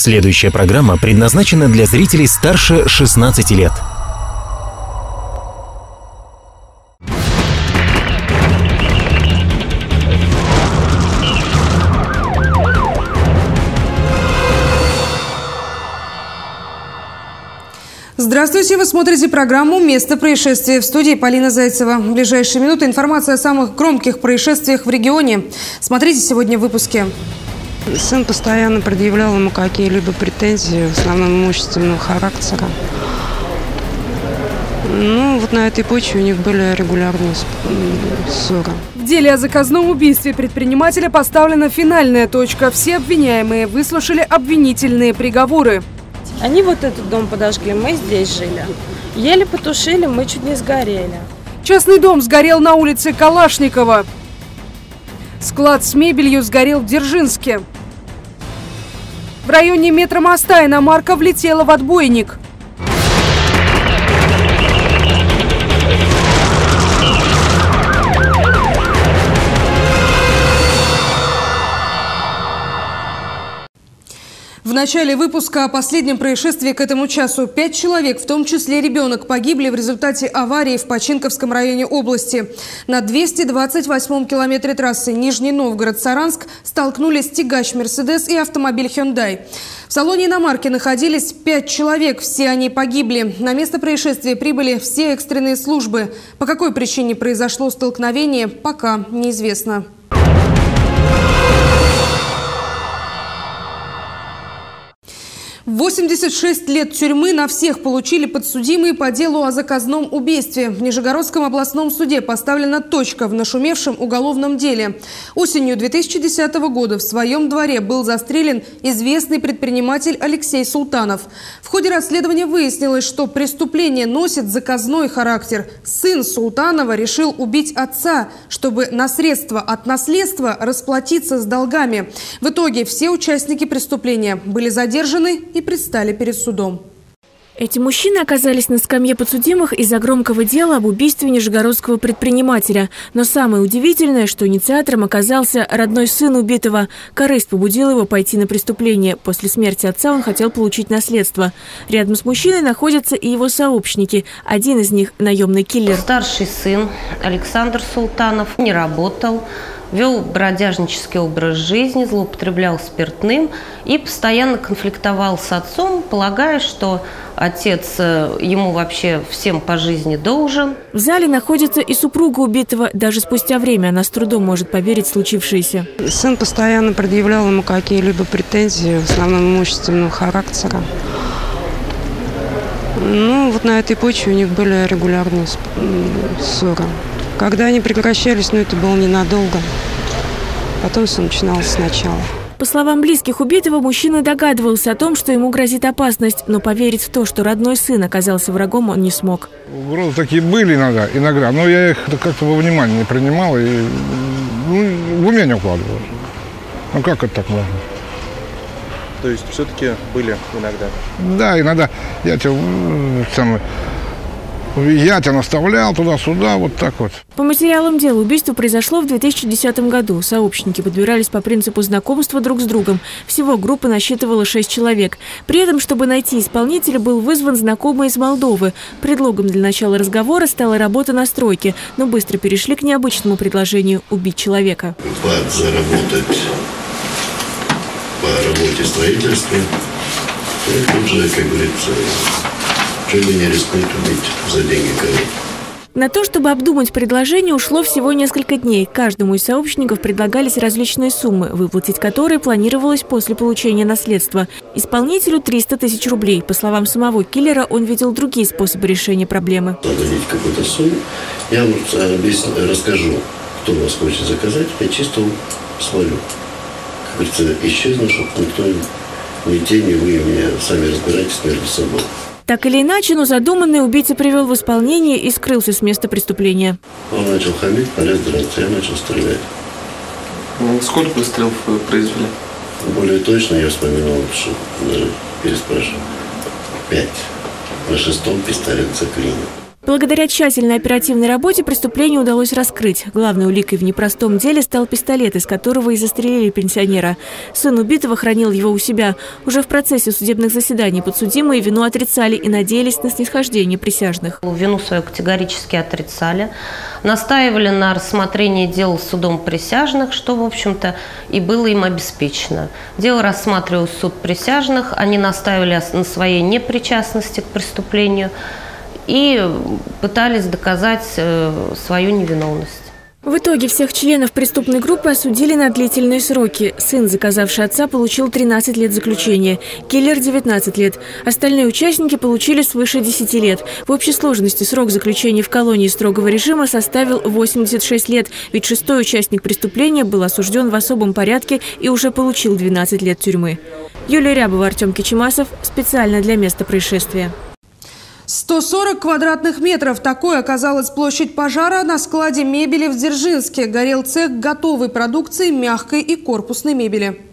Следующая программа предназначена для зрителей старше 16 лет. Здравствуйте, вы смотрите программу «Место происшествия» в студии Полина Зайцева. В ближайшие минуты информация о самых громких происшествиях в регионе. Смотрите сегодня в выпуске. Сын постоянно предъявлял ему какие-либо претензии, в основном имущественного характера. Ну, вот на этой почве у них были регулярные ссоры. В деле о заказном убийстве предпринимателя поставлена финальная точка. Все обвиняемые выслушали обвинительные приговоры. Они вот этот дом подожгли, мы здесь жили. Еле потушили, мы чуть не сгорели. Частный дом сгорел на улице Калашникова. Склад с мебелью сгорел в Дзержинске. В районе метромоста иномарка влетела в отбойник. В начале выпуска о последнем происшествии к этому часу. Пять человек, в том числе ребенок, погибли в результате аварии в Починковском районе области. На 228-м километре трассы Нижний Новгород-Саранск столкнулись тягач «Мерседес» и автомобиль «Хендай». В салоне иномарки находились пять человек, все они погибли. На место происшествия прибыли все экстренные службы. По какой причине произошло столкновение, пока неизвестно. 86 лет тюрьмы на всех получили подсудимые по делу о заказном убийстве. В Нижегородском областном суде поставлена точка в нашумевшем уголовном деле. Осенью 2010 года в своем дворе был застрелен известный предприниматель Алексей Султанов. В ходе расследования выяснилось, что преступление носит заказной характер. Сын Султанова решил убить отца, чтобы на средства от наследства расплатиться с долгами. В итоге все участники преступления были задержаны и предстали перед судом. Эти мужчины оказались на скамье подсудимых из-за громкого дела об убийстве нижегородского предпринимателя. Но самое удивительное, что инициатором оказался родной сын убитого. Корысть побудила его пойти на преступление. После смерти отца он хотел получить наследство. Рядом с мужчиной находятся и его сообщники. Один из них – наемный киллер. Старший сын Александр Султанов не работал вел бродяжнический образ жизни, злоупотреблял спиртным и постоянно конфликтовал с отцом, полагая, что отец э, ему вообще всем по жизни должен. В зале находится и супруга убитого. Даже спустя время она с трудом может поверить в случившееся. Сын постоянно предъявлял ему какие-либо претензии, в основном имущественного характера. Ну, вот на этой почве у них были регулярные ссоры. Когда они прекращались, ну это было ненадолго. Потом все начиналось сначала. По словам близких убитого, мужчина догадывался о том, что ему грозит опасность, но поверить в то, что родной сын оказался врагом, он не смог. Угрозы такие были иногда, иногда, но я их как-то во внимание не принимал и ну, в уме не укладывал. Ну как это так можно? То есть все-таки были иногда? Да, иногда. Я тебе самое я тебя наставлял туда-сюда, вот так вот. По материалам дела убийство произошло в 2010 году. Сообщники подбирались по принципу знакомства друг с другом. Всего группа насчитывала шесть человек. При этом, чтобы найти исполнителя, был вызван знакомый из Молдовы. Предлогом для начала разговора стала работа на стройке, но быстро перешли к необычному предложению – убить человека. Заработать по работе строительства, и тут же, как говорится, Чего не рискнуть убить за деньги кого на то, чтобы обдумать предложение, ушло всего несколько дней. Каждому из сообщников предлагались различные суммы, выплатить которые планировалось после получения наследства. Исполнителю 300 тысяч рублей. По словам самого киллера, он видел другие способы решения проблемы. Дадите какую-то сумму, я вам расскажу, кто вас хочет заказать, я чисто свалю. Как говорится, исчезну, чтобы никто, ни те, ни вы меня сами разбирайтесь между собой. Так или иначе, но задуманный убийца привел в исполнение и скрылся с места преступления. Он начал хамить, полез драться, я начал стрелять. Ну, сколько выстрелов вы произвели? Более точно я вспоминал, что даже переспрашивал. Пять. На шестом пистолет заклинил. Благодаря тщательной оперативной работе преступление удалось раскрыть. Главной уликой в непростом деле стал пистолет, из которого и застрелили пенсионера. Сын убитого хранил его у себя. Уже в процессе судебных заседаний подсудимые вину отрицали и надеялись на снисхождение присяжных. Вину свою категорически отрицали. Настаивали на рассмотрении дел судом присяжных, что, в общем-то, и было им обеспечено. Дело рассматривал суд присяжных, они настаивали на своей непричастности к преступлению – и пытались доказать э, свою невиновность. В итоге всех членов преступной группы осудили на длительные сроки. Сын, заказавший отца, получил 13 лет заключения, киллер – 19 лет. Остальные участники получили свыше 10 лет. В общей сложности срок заключения в колонии строгого режима составил 86 лет, ведь шестой участник преступления был осужден в особом порядке и уже получил 12 лет тюрьмы. Юлия Рябова, Артем Кичемасов. Специально для места происшествия. 140 квадратных метров. Такой оказалась площадь пожара на складе мебели в Дзержинске. Горел цех готовой продукции мягкой и корпусной мебели.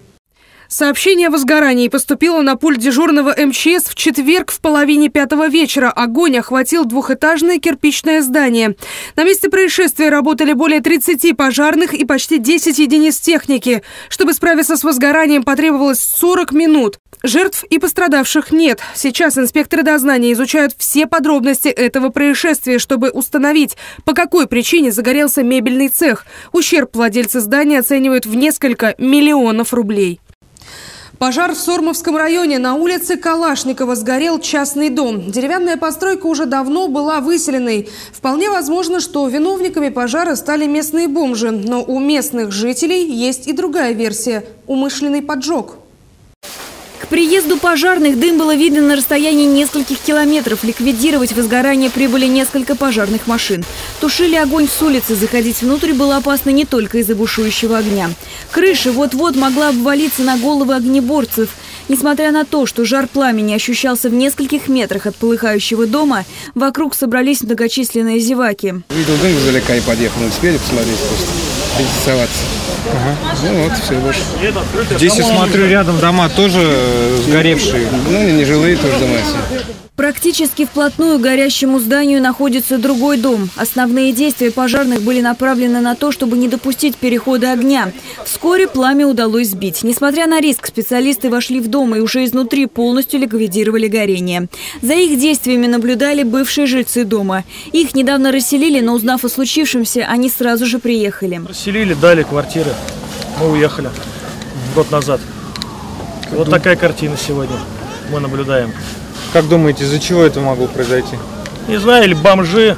Сообщение о возгорании поступило на пульт дежурного МЧС в четверг в половине пятого вечера. Огонь охватил двухэтажное кирпичное здание. На месте происшествия работали более 30 пожарных и почти 10 единиц техники. Чтобы справиться с возгоранием, потребовалось 40 минут. Жертв и пострадавших нет. Сейчас инспекторы дознания изучают все подробности этого происшествия, чтобы установить, по какой причине загорелся мебельный цех. Ущерб владельцы здания оценивают в несколько миллионов рублей. Пожар в Сормовском районе на улице Калашникова сгорел частный дом. Деревянная постройка уже давно была выселенной. Вполне возможно, что виновниками пожара стали местные бомжи. Но у местных жителей есть и другая версия – умышленный поджог. К приезду пожарных дым было видно на расстоянии нескольких километров. Ликвидировать возгорание прибыли несколько пожарных машин. Тушили огонь с улицы. Заходить внутрь было опасно не только из-за бушующего огня. Крыша вот-вот могла обвалиться на головы огнеборцев. Несмотря на то, что жар пламени ощущался в нескольких метрах от полыхающего дома, вокруг собрались многочисленные зеваки. Видел дым издалека и подъехал. Мы успели посмотреть просто, интересоваться. Ага. Ну вот, все больше. Здесь я смотрю, рядом дома тоже э, сгоревшие. Ну, не нежилые тоже дома все. Практически вплотную к горящему зданию находится другой дом. Основные действия пожарных были направлены на то, чтобы не допустить перехода огня. Вскоре пламя удалось сбить. Несмотря на риск, специалисты вошли в дом и уже изнутри полностью ликвидировали горение. За их действиями наблюдали бывшие жильцы дома. Их недавно расселили, но узнав о случившемся, они сразу же приехали. Расселили, дали квартиры. Мы уехали год назад. Вот такая картина сегодня мы наблюдаем. Как думаете, из-за чего это могло произойти? Не знаю, или бомжи.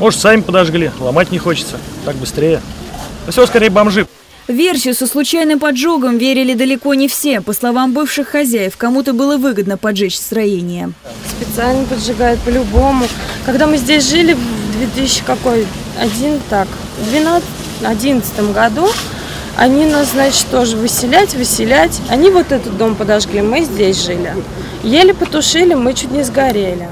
Может, сами подожгли. Ломать не хочется. Так быстрее. Но всего скорее бомжи. Версию со случайным поджогом верили далеко не все. По словам бывших хозяев, кому-то было выгодно поджечь строение. Специально поджигают по-любому. Когда мы здесь жили в 2000 какой? Один так, 12 11 году, они нас, значит, тоже выселять, выселять. Они вот этот дом подожгли, мы здесь жили. Еле потушили, мы чуть не сгорели.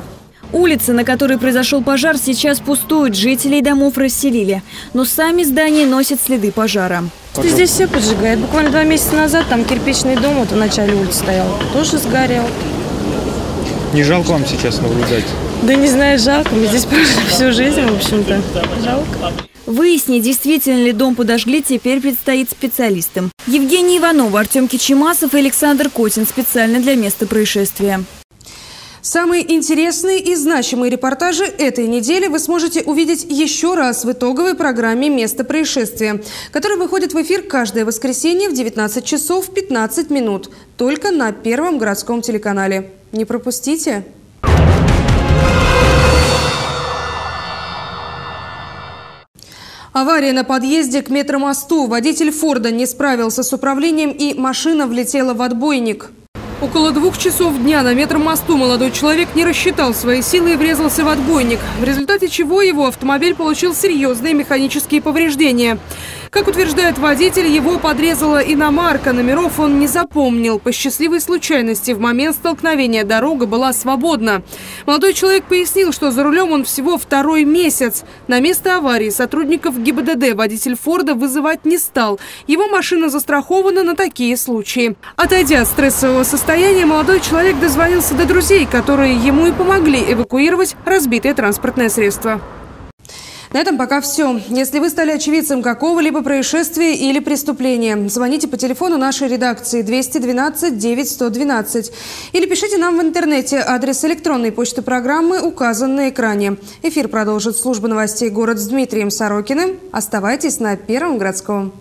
Улица, на которой произошел пожар, сейчас пустует. Жителей домов расселили. Но сами здания носят следы пожара. Здесь все поджигает. Буквально два месяца назад там кирпичный дом вот в начале улицы стоял. Тоже сгорел. Не жалко вам сейчас наблюдать? Да не знаю, жалко. Мы здесь прожили всю жизнь, в общем-то. Жалко. Выяснить, действительно ли дом подожгли, теперь предстоит специалистам. Евгений Иванов, Артем Кичемасов и Александр Котин специально для места происшествия. Самые интересные и значимые репортажи этой недели вы сможете увидеть еще раз в итоговой программе «Место происшествия», которая выходит в эфир каждое воскресенье в 19 часов 15 минут, только на Первом городском телеканале. Не пропустите! Авария на подъезде к метромосту. Водитель Форда не справился с управлением и машина влетела в отбойник. Около двух часов дня на метромосту молодой человек не рассчитал свои силы и врезался в отбойник, в результате чего его автомобиль получил серьезные механические повреждения. Как утверждает водитель, его подрезала иномарка. Номеров он не запомнил. По счастливой случайности в момент столкновения дорога была свободна. Молодой человек пояснил, что за рулем он всего второй месяц. На место аварии сотрудников ГИБДД водитель Форда вызывать не стал. Его машина застрахована на такие случаи. Отойдя от стрессового состояния, молодой человек дозвонился до друзей, которые ему и помогли эвакуировать разбитое транспортное средство. На этом пока все. Если вы стали очевидцем какого-либо происшествия или преступления, звоните по телефону нашей редакции 212 9112 или пишите нам в интернете. Адрес электронной почты программы указан на экране. Эфир продолжит служба новостей «Город» с Дмитрием Сорокиным. Оставайтесь на Первом городском.